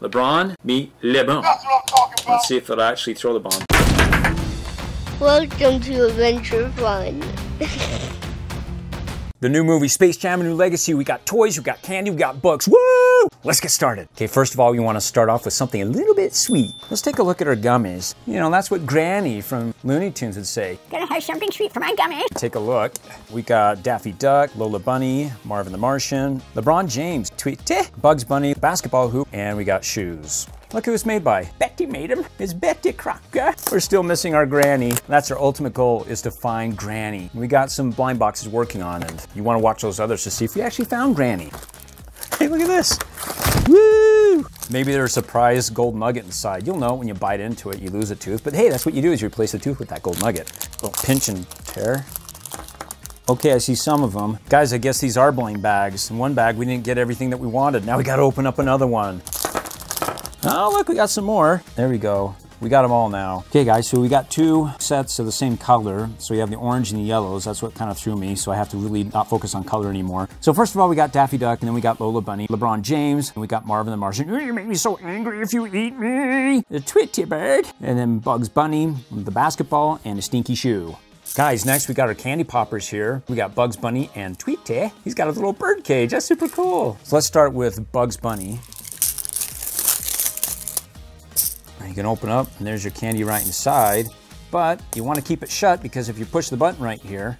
LeBron, meet LeBron. That's what I'm talking about. Let's see if it'll actually throw the bomb. Welcome to Adventure Fun. The new movie Space Jam: A New Legacy. We got toys, we got candy, we got books. Woo! Let's get started. Okay, first of all, we want to start off with something a little bit sweet. Let's take a look at our gummies. You know, that's what Granny from Looney Tunes would say. Gonna have something sweet for my gummy. Take a look. We got Daffy Duck, Lola Bunny, Marvin the Martian, LeBron James, Tweety, Bugs Bunny, basketball hoop, and we got shoes. Look who it's made by. Betty made him. It's Betty Crocker. We're still missing our granny. That's our ultimate goal is to find granny. We got some blind boxes working on and you want to watch those others to see if we actually found granny. Hey, look at this. Woo! Maybe there's a surprise gold nugget inside. You'll know when you bite into it, you lose a tooth. But hey, that's what you do is you replace the tooth with that gold nugget. Oh, pinch and tear. Okay, I see some of them. Guys, I guess these are blind bags. In one bag, we didn't get everything that we wanted. Now we gotta open up another one. Oh, look, we got some more. There we go. We got them all now. Okay, guys, so we got two sets of the same color. So we have the orange and the yellows. That's what kind of threw me. So I have to really not focus on color anymore. So first of all, we got Daffy Duck, and then we got Lola Bunny, LeBron James, and we got Marvin the Martian. You make me so angry if you eat me. The Tweety Bird. And then Bugs Bunny, the basketball, and a stinky shoe. Guys, next we got our candy poppers here. We got Bugs Bunny and Tweety. He's got a little bird cage. That's super cool. So let's start with Bugs Bunny. You can open up and there's your candy right inside, but you want to keep it shut because if you push the button right here,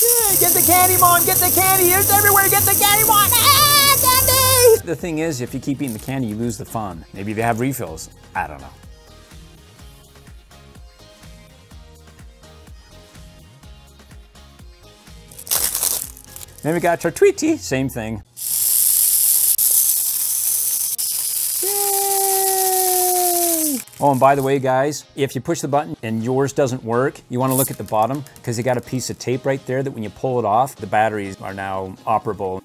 yeah, get the candy, Mom, get the candy, it's everywhere, get the candy, Mom, ah, candy! The thing is, if you keep eating the candy, you lose the fun. Maybe they have refills, I don't know. Then we got Tweety, same thing. Oh, and by the way, guys, if you push the button and yours doesn't work, you want to look at the bottom because you got a piece of tape right there that when you pull it off, the batteries are now operable.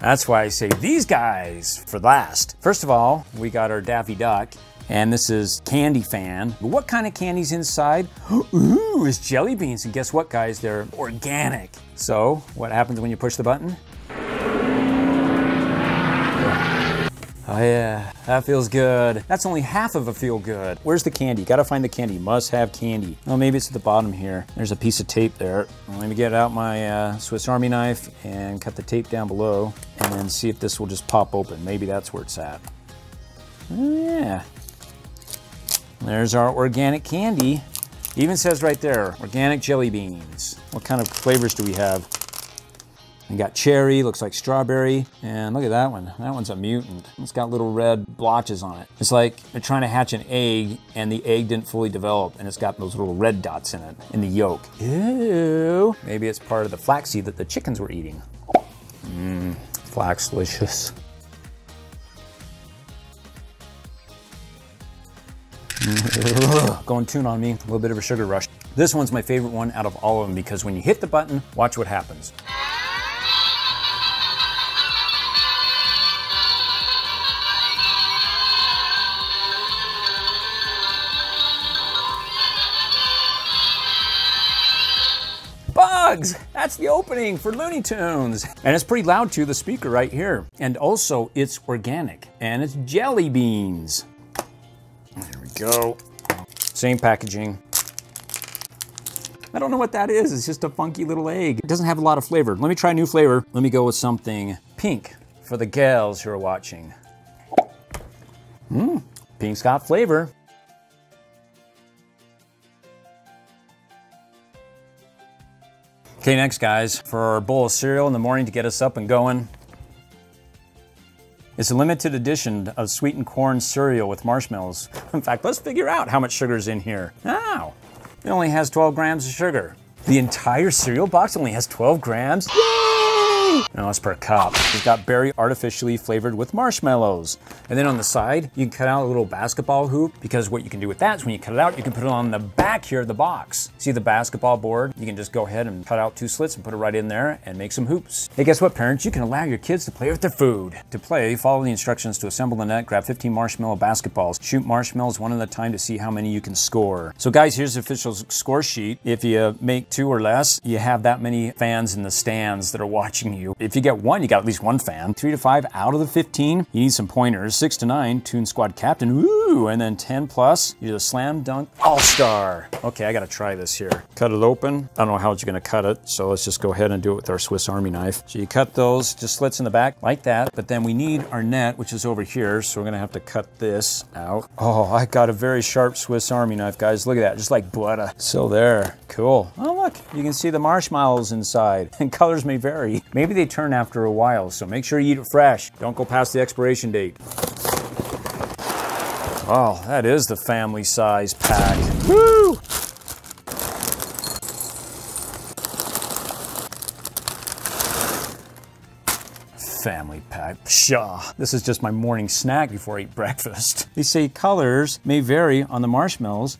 That's why I say these guys for last. First of all, we got our Daffy Duck, and this is Candy Fan. What kind of candy's inside? Ooh, it's jelly beans. And guess what, guys? They're organic. So, what happens when you push the button? Oh yeah, that feels good. That's only half of a feel good. Where's the candy? Gotta find the candy. Must have candy. Oh, maybe it's at the bottom here. There's a piece of tape there. Let me get out my uh, Swiss Army knife and cut the tape down below and then see if this will just pop open. Maybe that's where it's at. Oh, yeah. There's our organic candy. Even says right there, organic jelly beans. What kind of flavors do we have? We got cherry, looks like strawberry, and look at that one. That one's a mutant. It's got little red blotches on it. It's like they're trying to hatch an egg and the egg didn't fully develop and it's got those little red dots in it, in the yolk. Ew. Maybe it's part of the flaxseed that the chickens were eating. Mmm, flaxlicious. Going tune on me, a little bit of a sugar rush. This one's my favorite one out of all of them because when you hit the button, watch what happens. That's the opening for Looney Tunes. And it's pretty loud too, the speaker right here. And also, it's organic and it's jelly beans. There we go. Same packaging. I don't know what that is. It's just a funky little egg. It doesn't have a lot of flavor. Let me try a new flavor. Let me go with something pink for the gals who are watching. Mmm, pink's got flavor. Okay, next guys, for our bowl of cereal in the morning to get us up and going. It's a limited edition of sweetened corn cereal with marshmallows. In fact, let's figure out how much sugar is in here. Ow, it only has 12 grams of sugar. The entire cereal box only has 12 grams? That's per cup. It's got berry artificially flavored with marshmallows. And then on the side, you can cut out a little basketball hoop because what you can do with that is when you cut it out, you can put it on the back here of the box. See the basketball board? You can just go ahead and cut out two slits and put it right in there and make some hoops. Hey, guess what, parents? You can allow your kids to play with their food. To play, follow the instructions to assemble the net, grab 15 marshmallow basketballs, shoot marshmallows one at a time to see how many you can score. So guys, here's the official score sheet. If you make two or less, you have that many fans in the stands that are watching you. If you get one, you got at least one fan. Three to five out of the 15, you need some pointers. Six to nine, Tune Squad Captain, woo! And then 10 plus, you're the Slam Dunk All-Star. Okay, I gotta try this here. Cut it open. I don't know how you're gonna cut it, so let's just go ahead and do it with our Swiss Army knife. So you cut those, just slits in the back, like that. But then we need our net, which is over here, so we're gonna have to cut this out. Oh, I got a very sharp Swiss Army knife, guys. Look at that, just like butter. So there, cool. Oh look, you can see the marshmallows inside, and colors may vary. Maybe they turn after a while, so make sure you eat it fresh. Don't go past the expiration date. Oh, that is the family size pack. Woo! family pack. Pshaw. This is just my morning snack before I eat breakfast. They say colors may vary on the marshmallows.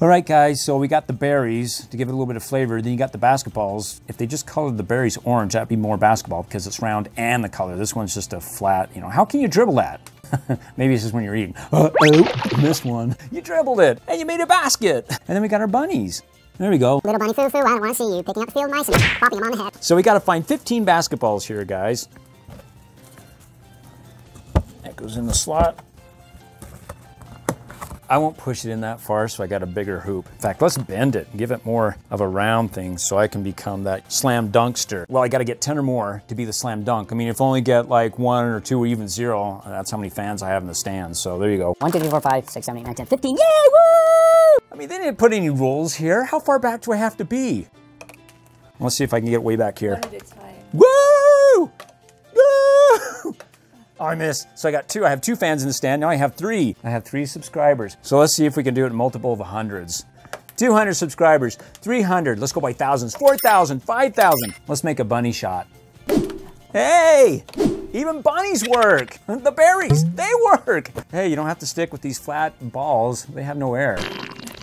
All right, guys, so we got the berries to give it a little bit of flavor. Then you got the basketballs. If they just colored the berries orange, that'd be more basketball because it's round and the color. This one's just a flat, you know. How can you dribble that? Maybe it's just when you're eating. Uh oh, missed one. You dribbled it and you made a basket. And then we got our bunnies. There we go. Little bunny foo foo, I don't want to see you picking up the field mice and popping them on the head. So we got to find 15 basketballs here, guys. That goes in the slot. I won't push it in that far, so I got a bigger hoop. In fact, let's bend it and give it more of a round thing so I can become that slam dunkster. Well, I got to get 10 or more to be the slam dunk. I mean, if I only get like one or two or even zero, that's how many fans I have in the stands. So there you go. 1, 2, 3, 4, 5, 6, 7, 8, 9, 10, 15. Yay! Woo! I mean, they didn't put any rules here. How far back do I have to be? Let's see if I can get way back here. One at a time. Woo! Oh, I missed. So I got two. I have two fans in the stand. Now I have three. I have three subscribers. So let's see if we can do it in multiple of hundreds. 200 subscribers, 300. Let's go by thousands. 4,000, 5,000. Let's make a bunny shot. Hey! Even bunnies work. The berries, they work. Hey, you don't have to stick with these flat balls. They have no air.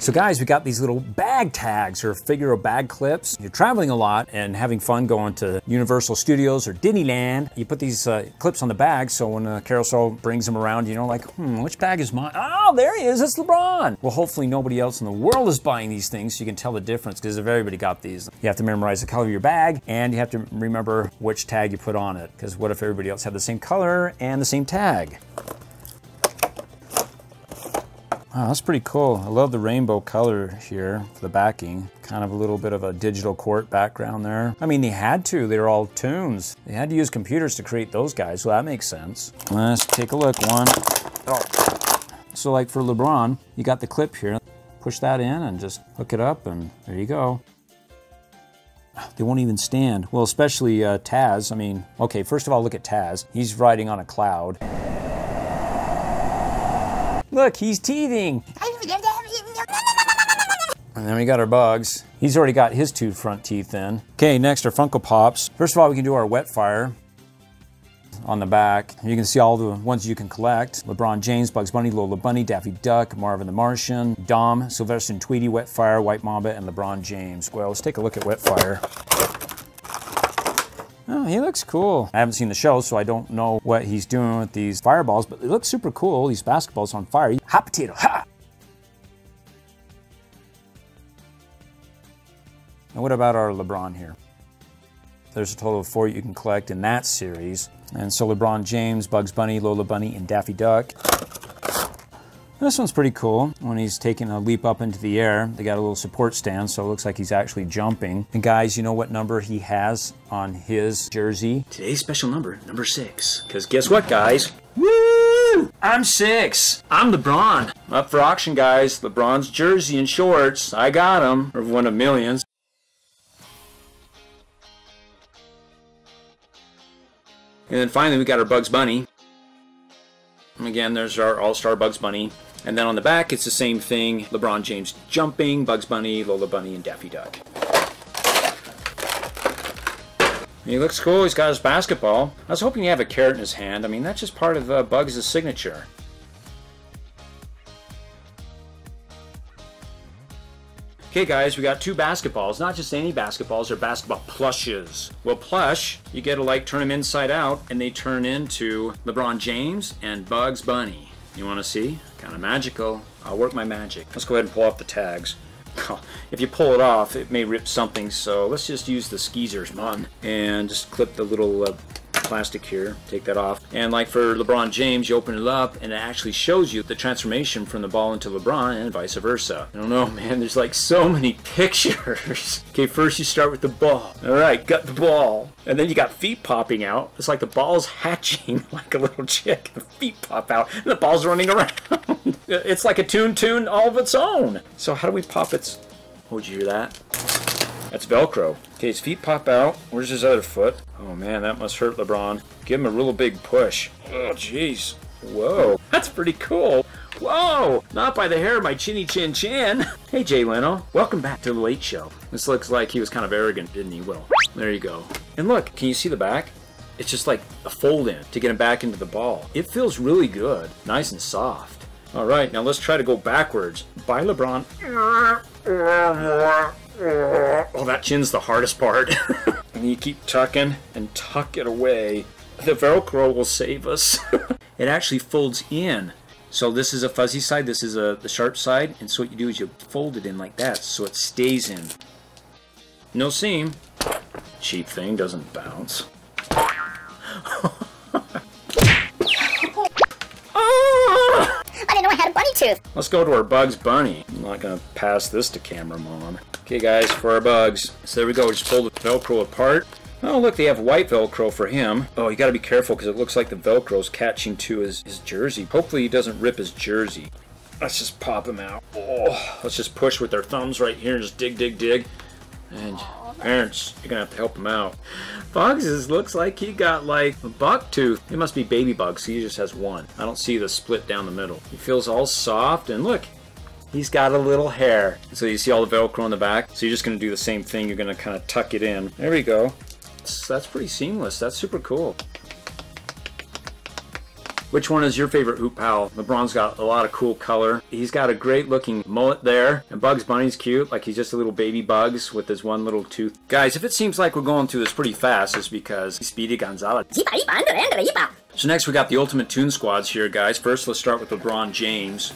So guys, we got these little bag tags or figure of bag clips. You're traveling a lot and having fun going to Universal Studios or Disneyland. You put these uh, clips on the bag so when a carousel brings them around, you know, like, hmm, which bag is mine? Oh, there he is, it's LeBron. Well, hopefully nobody else in the world is buying these things so you can tell the difference because if everybody got these, you have to memorize the color of your bag and you have to remember which tag you put on it because what if everybody else had the same color and the same tag? Wow, that's pretty cool. I love the rainbow color here for the backing. Kind of a little bit of a digital court background there. I mean, they had to. They were all tunes. They had to use computers to create those guys, so that makes sense. Let's take a look. One. Oh. So like for LeBron, you got the clip here. Push that in and just hook it up, and there you go. They won't even stand. Well, especially uh, Taz. I mean, okay, first of all, look at Taz. He's riding on a cloud. Look, he's teething. And then we got our bugs. He's already got his two front teeth in. Okay, next are Funko Pops. First of all, we can do our wet fire on the back. You can see all the ones you can collect. LeBron James, Bugs Bunny, Lola Bunny, Daffy Duck, Marvin the Martian, Dom, Sylvester and Tweety, Wet Fire, White Mamba, and LeBron James. Well, let's take a look at Wet Fire. Oh, he looks cool. I haven't seen the show, so I don't know what he's doing with these fireballs, but it looks super cool. These basketballs on fire. Hot potato, ha! And what about our LeBron here? There's a total of four you can collect in that series. And so LeBron James, Bugs Bunny, Lola Bunny, and Daffy Duck. This one's pretty cool. When he's taking a leap up into the air, they got a little support stand, so it looks like he's actually jumping. And guys, you know what number he has on his jersey? Today's special number, number six. Because guess what, guys? Woo! I'm six. I'm LeBron. Up for auction, guys. LeBron's jersey and shorts. I got them. Or one of millions. And then finally, we got our Bugs Bunny. And again, there's our All-Star Bugs Bunny. And then on the back, it's the same thing. LeBron James jumping, Bugs Bunny, Lola Bunny, and Daffy Duck. He looks cool. He's got his basketball. I was hoping he have a carrot in his hand. I mean, that's just part of uh, Bugs' signature. Okay guys, we got two basketballs. Not just any basketballs, they're basketball plushes. Well, plush, you get to like turn them inside out and they turn into LeBron James and Bugs Bunny. You want to see? Kind of magical. I'll work my magic. Let's go ahead and pull off the tags. If you pull it off, it may rip something, so let's just use the skeezers on and just clip the little uh, plastic here, take that off. And like for LeBron James, you open it up and it actually shows you the transformation from the ball into LeBron and vice versa. I don't know, man, there's like so many pictures. okay, first you start with the ball. All right, got the ball. And then you got feet popping out. It's like the ball's hatching like a little chick. The feet pop out and the ball's running around. it's like a tune tune all of its own. So how do we pop its... Oh, did you hear that? That's Velcro. Okay, his feet pop out. Where's his other foot? Oh man, that must hurt LeBron. Give him a real big push. Oh jeez. Whoa, that's pretty cool. Whoa, not by the hair of my chinny chin chin. Hey Jay Leno, welcome back to the Late Show. This looks like he was kind of arrogant, didn't he? Well, there you go. And look, can you see the back? It's just like a fold in to get him back into the ball. It feels really good, nice and soft. All right, now let's try to go backwards. Bye, LeBron. Oh, that chin's the hardest part. and you keep tucking and tuck it away. The Velcro will save us. it actually folds in. So this is a fuzzy side, this is a the sharp side, and so what you do is you fold it in like that so it stays in. No seam. Cheap thing, doesn't bounce. Bunny tooth. Let's go to our Bugs Bunny. I'm not to pass this to camera mom. Okay guys, for our bugs. So there we go, we just pull the Velcro apart. Oh look, they have white Velcro for him. Oh, you gotta be careful because it looks like the Velcro's catching to his, his jersey. Hopefully he doesn't rip his jersey. Let's just pop him out. Oh, let's just push with our thumbs right here and just dig, dig, dig. And parents, you're gonna have to help him out. Bugs looks like he got like a buck tooth. It must be baby bugs. He just has one. I don't see the split down the middle. He feels all soft and look, he's got a little hair. So you see all the Velcro on the back. So you're just gonna do the same thing. You're gonna kind of tuck it in. There we go. That's pretty seamless. That's super cool. Which one is your favorite Hoop Pal? LeBron's got a lot of cool color. He's got a great looking mullet there. And Bugs Bunny's cute, like he's just a little baby Bugs with his one little tooth. Guys, if it seems like we're going through this pretty fast, it's because Speedy Gonzales. So next we got the Ultimate Tune Squads here, guys. First, let's start with LeBron James.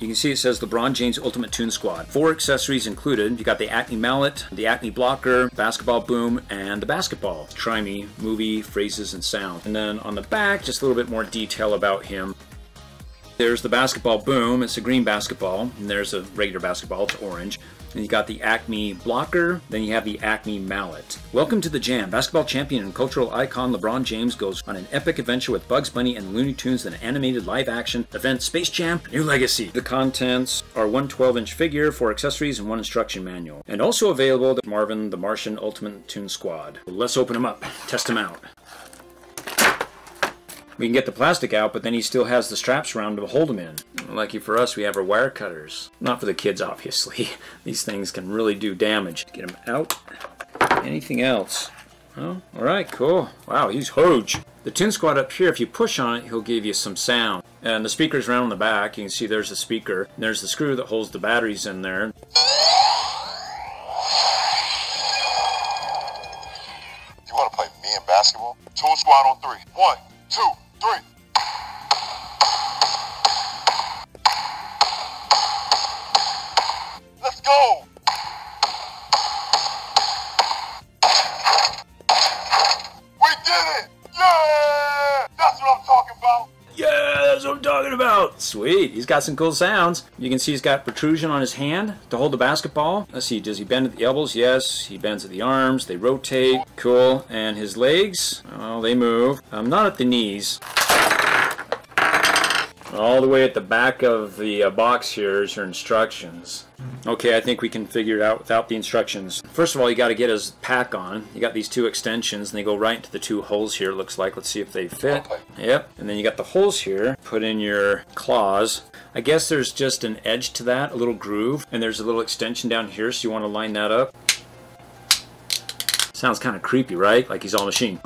You can see it says LeBron James Ultimate Tune Squad. Four accessories included. You got the Acme Mallet, the Acme Blocker, Basketball Boom, and the Basketball. Try Me, movie, phrases, and sound. And then on the back, just a little bit more detail about him. There's the Basketball Boom, it's a green basketball, and there's a regular basketball, it's orange. Then you got the Acme Blocker, then you have the Acme Mallet. Welcome to the Jam. Basketball champion and cultural icon LeBron James goes on an epic adventure with Bugs Bunny and Looney Tunes in an animated live action event Space Jam New Legacy. The contents are one 12 inch figure, four accessories, and one instruction manual. And also available the Marvin the Martian Ultimate Tune Squad. Let's open them up, test them out. We can get the plastic out, but then he still has the straps around to hold them in. Lucky for us, we have our wire cutters. Not for the kids, obviously. These things can really do damage. Get them out. Anything else? Oh, alright, cool. Wow, he's huge. The Tune Squad up here, if you push on it, he'll give you some sound. And the speaker's around the back. You can see there's the speaker. And there's the screw that holds the batteries in there. You want to play me in basketball? Tune Squad on three. One, two, He's got some cool sounds. You can see he's got protrusion on his hand to hold the basketball. Let's see, does he bend at the elbows? Yes. He bends at the arms. They rotate. Cool. And his legs? Oh, they move. Um, not at the knees. All the way at the back of the uh, box here is your instructions. Okay, I think we can figure it out without the instructions. First of all, you got to get his pack on. You got these two extensions, and they go right into the two holes here, it looks like. Let's see if they fit. Yep. And then you got the holes here. Put in your claws. I guess there's just an edge to that, a little groove, and there's a little extension down here, so you want to line that up. Sounds Sounds kind of creepy, right? Like he's all machine.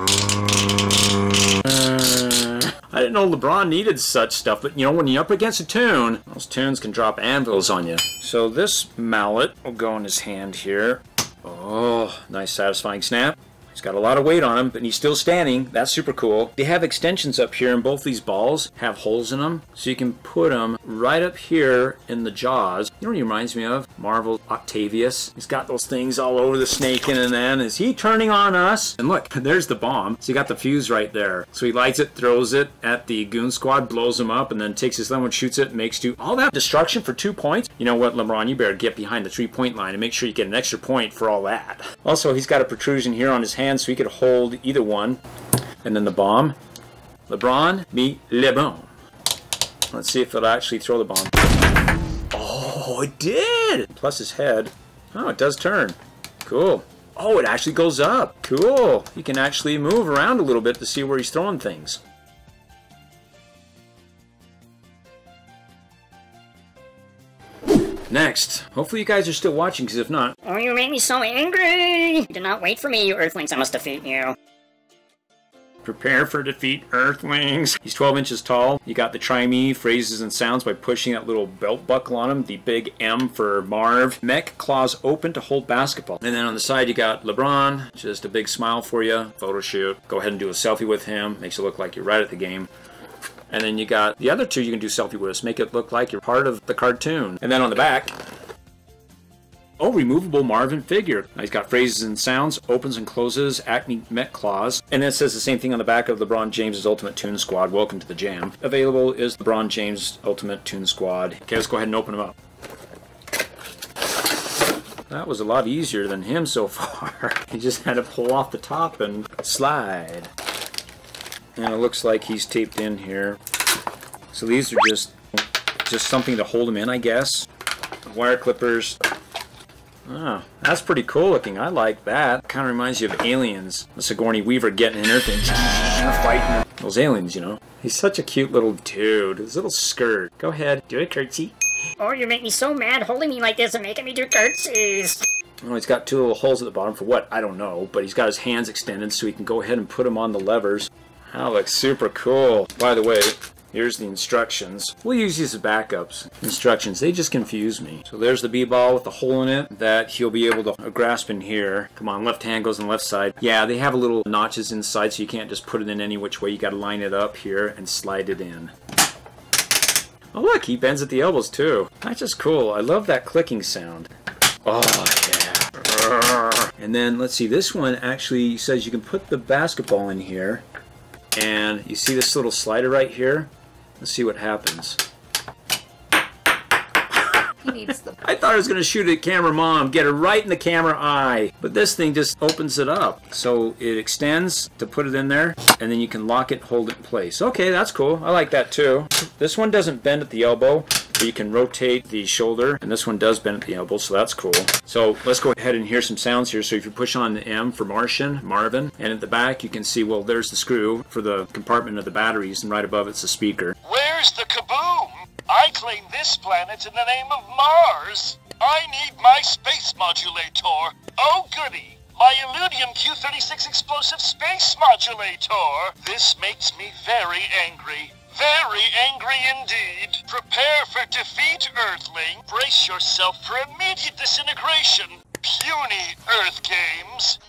I didn't know LeBron needed such stuff, but you know, when you're up against a tune, those tunes can drop anvils on you. So this mallet will go in his hand here. Oh, nice satisfying snap. He's got a lot of weight on him, but he's still standing. That's super cool. They have extensions up here, and both these balls have holes in them, so you can put them right up here in the jaws. You know what he reminds me of? Marvel Octavius. He's got those things all over the snake, and then is he turning on us? And look, there's the bomb. So you got the fuse right there. So he lights it, throws it at the goon squad, blows them up, and then takes his lemon, shoots it, makes two. All that destruction for two points? You know what, LeBron? You better get behind the three-point line and make sure you get an extra point for all that. Also, he's got a protrusion here on his hand so he could hold either one. And then the bomb. LeBron, me, LeBron. Let's see if it'll actually throw the bomb. Oh, it did! Plus his head. Oh, it does turn. Cool. Oh, it actually goes up. Cool. He can actually move around a little bit to see where he's throwing things. Next. Hopefully you guys are still watching, because if not, Oh, you make me so angry! Do not wait for me, you earthlings. I must defeat you. Prepare for defeat, Earthlings. He's 12 inches tall. You got the try me phrases and sounds by pushing that little belt buckle on him. The big M for Marv. Mech claws open to hold basketball. And then on the side you got LeBron. Just a big smile for you. Photo shoot. Go ahead and do a selfie with him. Makes it look like you're right at the game. And then you got the other two you can do selfie with. Make it look like you're part of the cartoon. And then on the back, Oh, removable Marvin figure. Now he's got phrases and sounds, opens and closes, Acme Met claws, and then it says the same thing on the back of LeBron James's Ultimate Tune Squad. Welcome to the jam. Available is LeBron James Ultimate Tune Squad. Okay, let's go ahead and open them up. That was a lot easier than him so far. he just had to pull off the top and slide. And it looks like he's taped in here. So these are just just something to hold him in, I guess. Wire clippers, Oh, that's pretty cool looking. I like that. Kind of reminds you of aliens. The Sigourney Weaver getting in her thing. Fighting those aliens, you know. He's such a cute little dude. His little skirt. Go ahead, do a curtsy. Oh, you make me so mad holding me like this and making me do curtsies. Oh, he's got two little holes at the bottom for what? I don't know. But he's got his hands extended so he can go ahead and put them on the levers. That looks super cool. By the way, Here's the instructions. We'll use these as backups. Instructions, they just confuse me. So there's the b-ball with the hole in it that he'll be able to uh, grasp in here. Come on, left hand goes on the left side. Yeah, they have a little notches inside so you can't just put it in any which way. You gotta line it up here and slide it in. Oh look, he bends at the elbows too. That's just cool. I love that clicking sound. Oh yeah. And then let's see, this one actually says you can put the basketball in here and you see this little slider right here? Let's see what happens. He needs the. I thought I was going to shoot at camera mom, get her right in the camera eye. But this thing just opens it up. So it extends to put it in there, and then you can lock it, hold it in place. Okay, that's cool. I like that too. This one doesn't bend at the elbow. You can rotate the shoulder, and this one does bend at the elbow, so that's cool. So let's go ahead and hear some sounds here. So if you push on the M for Martian, Marvin, and at the back you can see, well, there's the screw for the compartment of the batteries, and right above it's the speaker. Where's the kaboom? I claim this planet in the name of Mars. I need my space modulator. Oh, goody. My Illudium Q36 explosive space modulator. This makes me very angry. Very angry indeed. Prepare for defeat, Earthling. Brace yourself for immediate disintegration. Puny Earth Games.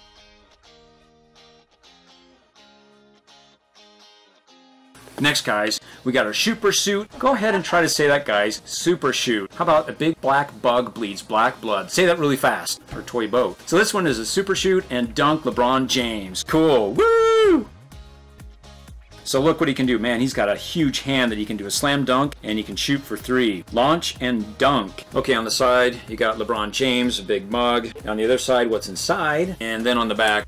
Next, guys, we got our super suit. Go ahead and try to say that, guys. Super shoot. How about a big black bug bleeds black blood? Say that really fast. Or toy boat. So this one is a super shoot and dunk LeBron James. Cool. Woo! So look what he can do. Man, he's got a huge hand that he can do a slam dunk and he can shoot for three. Launch and dunk. Okay, on the side, you got LeBron James, a big mug. On the other side, what's inside? And then on the back,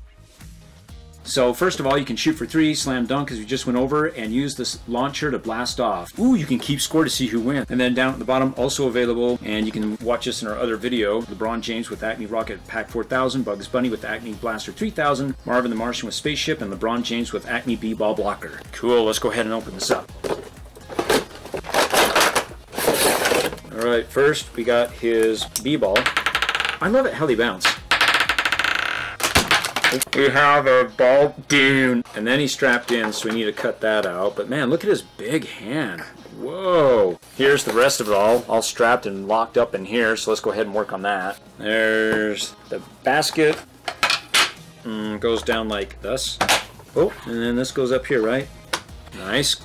so first of all, you can shoot for three, slam dunk as we just went over, and use this launcher to blast off. Ooh, you can keep score to see who wins. And then down at the bottom, also available, and you can watch this in our other video, LeBron James with Acme Rocket Pack 4000, Bugs Bunny with Acme Blaster 3000, Marvin the Martian with Spaceship, and LeBron James with Acme B-Ball Blocker. Cool, let's go ahead and open this up. Alright, first we got his B-Ball. I love it how they bounce. We have a bald dune. And then he's strapped in, so we need to cut that out. But man, look at his big hand. Whoa. Here's the rest of it all, all strapped and locked up in here. So let's go ahead and work on that. There's the basket. Mm, goes down like this. Oh, and then this goes up here, right? Nice.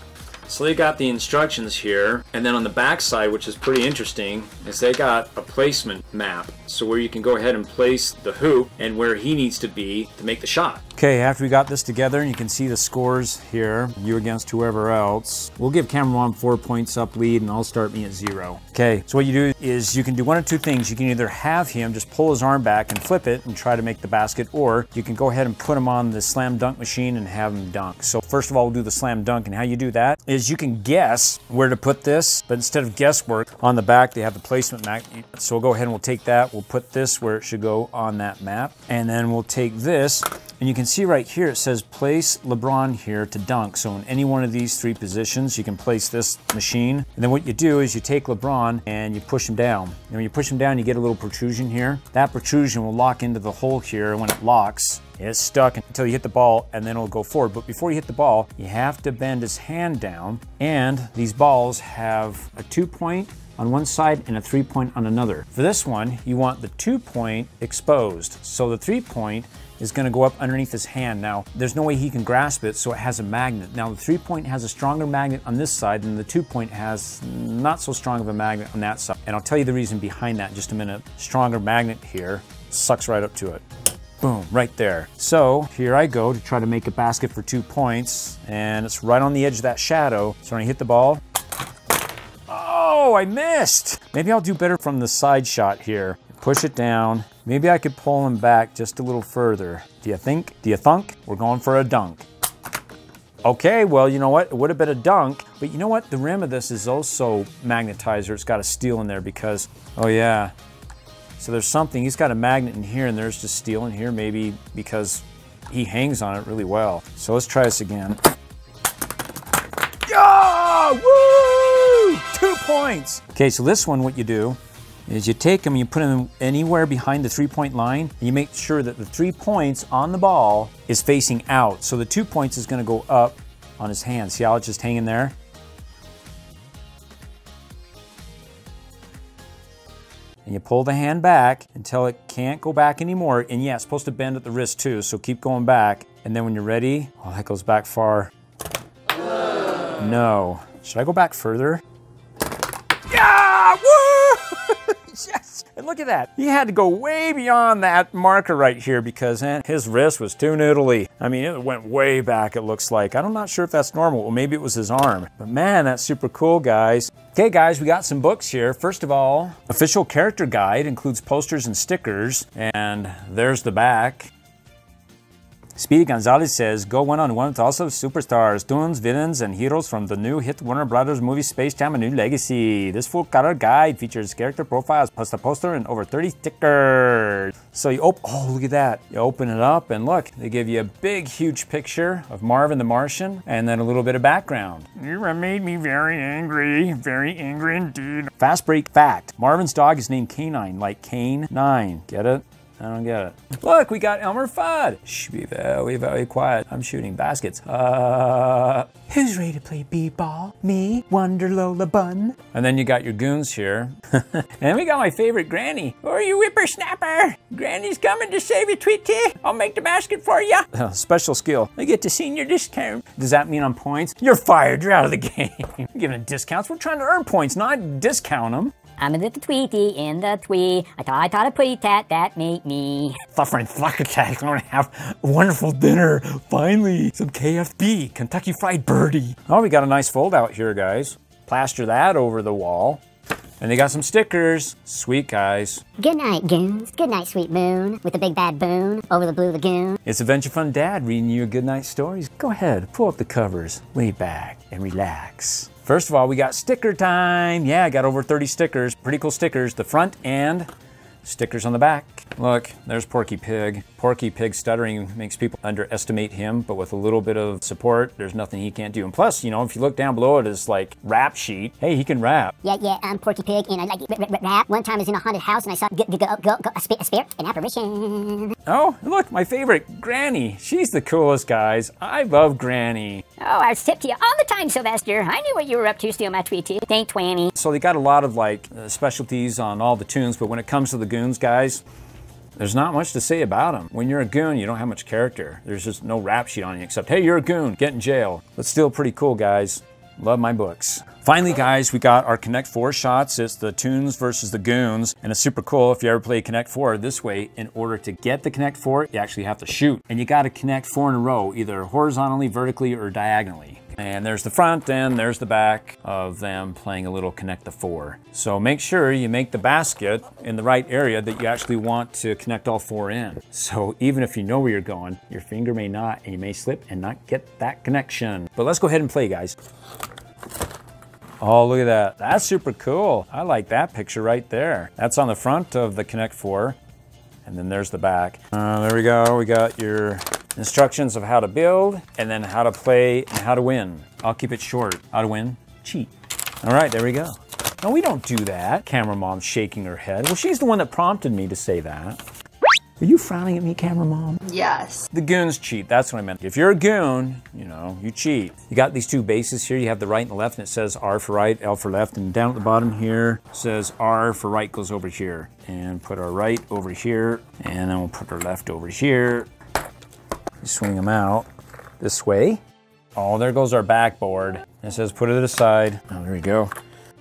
So they got the instructions here, and then on the back side, which is pretty interesting, is they got a placement map. So where you can go ahead and place the hoop and where he needs to be to make the shot. Okay, after we got this together, and you can see the scores here, you against whoever else. We'll give camera one four points up lead, and I'll start me at zero. Okay, so what you do is you can do one of two things. You can either have him just pull his arm back and flip it and try to make the basket, or you can go ahead and put him on the slam dunk machine and have him dunk. So first of all, we'll do the slam dunk, and how you do that is you can guess where to put this, but instead of guesswork, on the back they have the placement map. So we'll go ahead and we'll take that, we'll put this where it should go on that map, and then we'll take this and you can see right here, it says place LeBron here to dunk. So in any one of these three positions, you can place this machine. And then what you do is you take LeBron and you push him down. And when you push him down, you get a little protrusion here. That protrusion will lock into the hole here. And When it locks, it's stuck until you hit the ball and then it'll go forward. But before you hit the ball, you have to bend his hand down. And these balls have a two point on one side and a three point on another. For this one, you want the two point exposed. So the three point is going to go up underneath his hand. Now, there's no way he can grasp it, so it has a magnet. Now, the three point has a stronger magnet on this side, than the two point has not so strong of a magnet on that side. And I'll tell you the reason behind that just a minute. Stronger magnet here sucks right up to it. Boom, right there. So here I go to try to make a basket for two points, and it's right on the edge of that shadow. So when I hit the ball, oh, I missed. Maybe I'll do better from the side shot here. Push it down, Maybe I could pull him back just a little further. Do you think? Do you thunk? We're going for a dunk. Okay, well, you know what? It would have been a dunk, but you know what? The rim of this is also magnetizer. It's got a steel in there because, oh yeah. So there's something, he's got a magnet in here and there's just steel in here, maybe because he hangs on it really well. So let's try this again. Yeah! Woo! Two points! Okay, so this one, what you do is you take them, you put them anywhere behind the three-point line, and you make sure that the three points on the ball is facing out. So the two points is gonna go up on his hand. See how it's just hanging there? And you pull the hand back until it can't go back anymore. And yeah, it's supposed to bend at the wrist too, so keep going back. And then when you're ready, oh, that goes back far. No. Should I go back further? yes! And look at that. He had to go way beyond that marker right here because man, his wrist was too noodly. I mean, it went way back, it looks like. I'm not sure if that's normal. Well, maybe it was his arm. But man, that's super cool, guys. Okay, guys, we got some books here. First of all, official character guide includes posters and stickers. And there's the back. Speedy Gonzales says, go one on one with also superstars, tunes, villains, and heroes from the new hit Warner Brothers movie Space Jam A New Legacy. This full color guide features character profiles, plus a poster, and over 30 stickers. So you open, oh, look at that. You open it up, and look, they give you a big, huge picture of Marvin the Martian, and then a little bit of background. You made me very angry, very angry indeed. Fast break fact Marvin's dog is named Canine, like Kane 9. Get it? I don't get it. Look, we got Elmer Fudd. Shh, be very, very quiet. I'm shooting baskets. Uh, who's ready to play b-ball? Me, Wonder Lola Bun. And then you got your goons here. and we got my favorite Granny. Who are you, whippersnapper? Granny's coming to save you, Tweety. I'll make the basket for you. Uh, special skill. I get to senior discount. Does that mean on points? You're fired. You're out of the game. giving discounts. We're trying to earn points, not discount them. I'm a little tweety in the twee. I thought I taught a pretty tat that made me. Suffering Fluck Attack going to have a wonderful dinner. Finally, some KFB, Kentucky Fried Birdie. Oh, we got a nice fold out here, guys. Plaster that over the wall. And they got some stickers. Sweet guys. Good night, goons. Good night, sweet moon. With the big bad boon over the blue lagoon. It's Adventure Fun Dad reading you a good night stories. Go ahead, pull up the covers, lay back, and relax. First of all, we got sticker time. Yeah, I got over 30 stickers. Pretty cool stickers. The front and stickers on the back. Look, there's Porky Pig. Porky Pig stuttering makes people underestimate him, but with a little bit of support, there's nothing he can't do. And plus, you know, if you look down below it is like rap sheet. Hey, he can rap. Yeah, yeah, I'm Porky Pig and I like rap. One time I was in a haunted house and I saw go, go, go, go, a, spirit, an apparition. Oh, look, my favorite, Granny. She's the coolest, guys. I love Granny. Oh, I was tipped to you all the time, Sylvester. I knew what you were up to, steal my tweet too. Thank Twanny. So they got a lot of like uh, specialties on all the tunes, but when it comes to the goons, guys, there's not much to say about them. When you're a goon, you don't have much character. There's just no rap sheet on you except, hey, you're a goon, get in jail. But still pretty cool, guys. Love my books. Finally, guys, we got our Connect 4 shots. It's the Toons versus the Goons, and it's super cool if you ever play Connect 4 this way. In order to get the Connect 4, you actually have to shoot. And you gotta connect four in a row, either horizontally, vertically, or diagonally. And there's the front and there's the back of them playing a little connect the four. So make sure you make the basket in the right area that you actually want to connect all four in. So even if you know where you're going, your finger may not and you may slip and not get that connection. But let's go ahead and play guys. Oh, look at that. That's super cool. I like that picture right there. That's on the front of the Connect 4. And then there's the back. Uh, there we go. We got your instructions of how to build and then how to play and how to win. I'll keep it short. How to win, cheat. All right, there we go. No, we don't do that. Camera mom's shaking her head. Well, she's the one that prompted me to say that. Are you frowning at me, camera mom? Yes. The goons cheat. That's what I meant. If you're a goon, you know, you cheat. You got these two bases here. You have the right and the left, and it says R for right, L for left. And down at the bottom here says R for right goes over here. And put our right over here. And then we'll put our left over here. Swing them out this way. Oh, there goes our backboard. It says put it aside. Oh, there we go.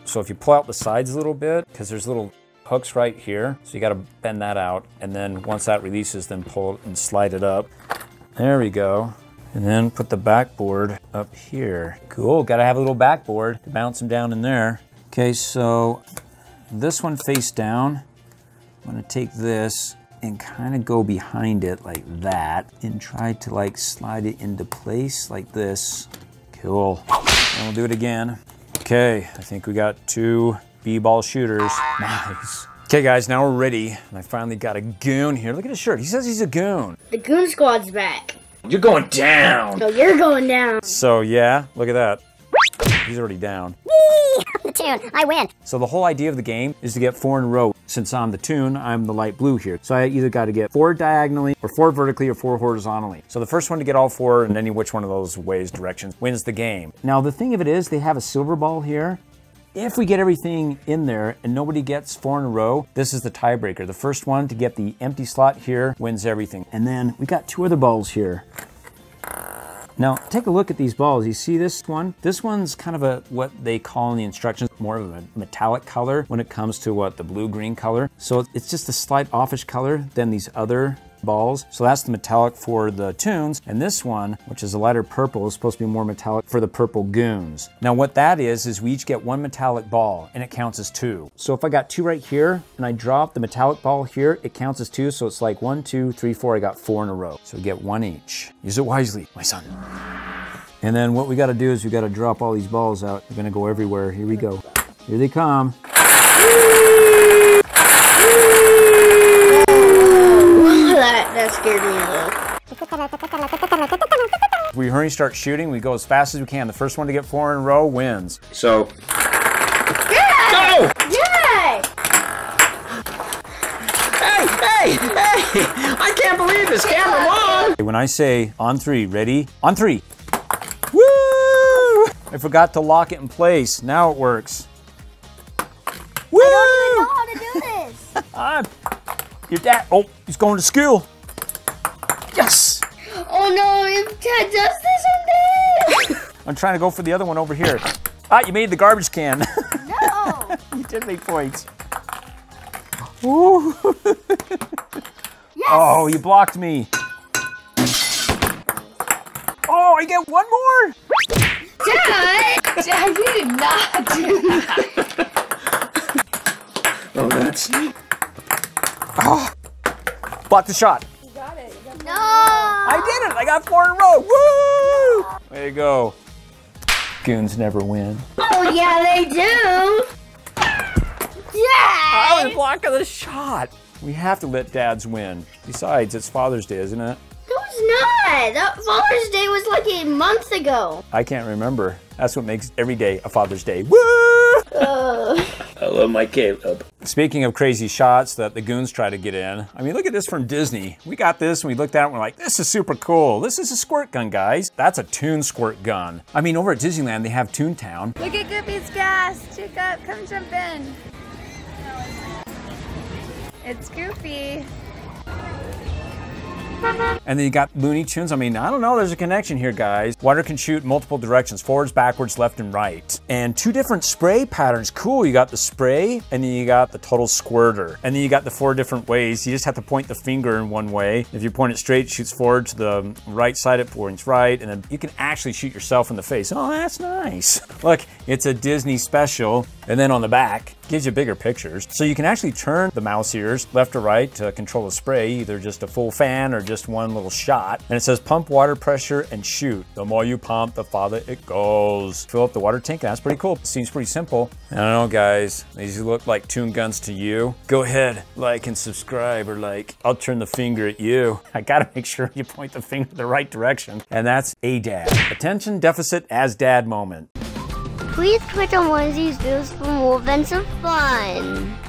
So if you pull out the sides a little bit, because there's little hooks right here. So you got to bend that out. And then once that releases, then pull it and slide it up. There we go. And then put the backboard up here. Cool, got to have a little backboard to bounce them down in there. Okay, so this one face down. I'm gonna take this and kind of go behind it like that and try to like slide it into place like this. Cool. And we'll do it again. Okay, I think we got two B-ball shooters. Nice. Okay guys, now we're ready. And I finally got a goon here. Look at his shirt. He says he's a goon. The Goon Squad's back. You're going down. No, you're going down. So yeah, look at that. He's already down. The I win. So the whole idea of the game is to get four in a row. Since I'm the tune, I'm the light blue here. So I either got to get four diagonally, or four vertically, or four horizontally. So the first one to get all four in any which one of those ways, directions, wins the game. Now the thing of it is, they have a silver ball here. If we get everything in there and nobody gets four in a row, this is the tiebreaker. The first one to get the empty slot here wins everything. And then we got two other balls here. Now, take a look at these balls. You see this one? This one's kind of a what they call in the instructions more of a metallic color when it comes to what the blue-green color. So it's just a slight offish color than these other balls. So that's the metallic for the tunes. And this one, which is a lighter purple, is supposed to be more metallic for the purple goons. Now what that is, is we each get one metallic ball and it counts as two. So if I got two right here and I drop the metallic ball here, it counts as two. So it's like one, two, three, four. I got four in a row. So we get one each. Use it wisely, my son. And then what we got to do is we got to drop all these balls out. They're going to go everywhere. Here we go. Here they come. That, that scared me a little. We hurry and start shooting, we go as fast as we can. The first one to get four in a row wins. So, go! Yay! hey, hey, hey! I can't believe this camera mom! When I say on three, ready? On three. Woo! I forgot to lock it in place. Now it works. Woo! I don't even know how to do this. Your dad. Oh, he's going to school. Yes! oh no, if Ted does this, I'm dead. I'm trying to go for the other one over here. Ah, you made the garbage can. No. you did make points. Woo! Yes. Oh, you blocked me. Oh, I get one more. Dad. Dad, you did not do that. Oh, that's. Oh, block the shot. No. I did it. I got four in a row. Woo! There you go. Goons never win. Oh yeah, they do. I was blocking the shot. We have to let dads win. Besides, it's Father's Day, isn't it? No, it's not. That Father's Day was like a month ago. I can't remember. That's what makes every day a Father's Day. Woo! Uh, I love my Caleb. Speaking of crazy shots that the goons try to get in, I mean, look at this from Disney. We got this and we looked at it and we're like, this is super cool. This is a squirt gun, guys. That's a Toon squirt gun. I mean, over at Disneyland, they have Toontown. Look at Goofy's gas. Check out. Come jump in. It's Goofy. And then you got Looney Tunes. I mean, I don't know, there's a connection here, guys. Water can shoot multiple directions, forwards, backwards, left, and right. And two different spray patterns. Cool, you got the spray, and then you got the total squirter. And then you got the four different ways. You just have to point the finger in one way. If you point it straight, it shoots forward to the right side, it points right, and then you can actually shoot yourself in the face. Oh, that's nice. Look, it's a Disney special. And then on the back, gives you bigger pictures. So you can actually turn the mouse ears left or right to control the spray, either just a full fan or just one little shot. And it says pump water pressure and shoot. The more you pump, the farther it goes. Fill up the water tank, that's pretty cool. Seems pretty simple. I don't know, guys. These look like tune guns to you. Go ahead, like and subscribe, or like, I'll turn the finger at you. I gotta make sure you point the finger the right direction. And that's a dad. Attention deficit as dad moment. Please click on one of these videos for more events and fun.